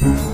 Mm-hmm.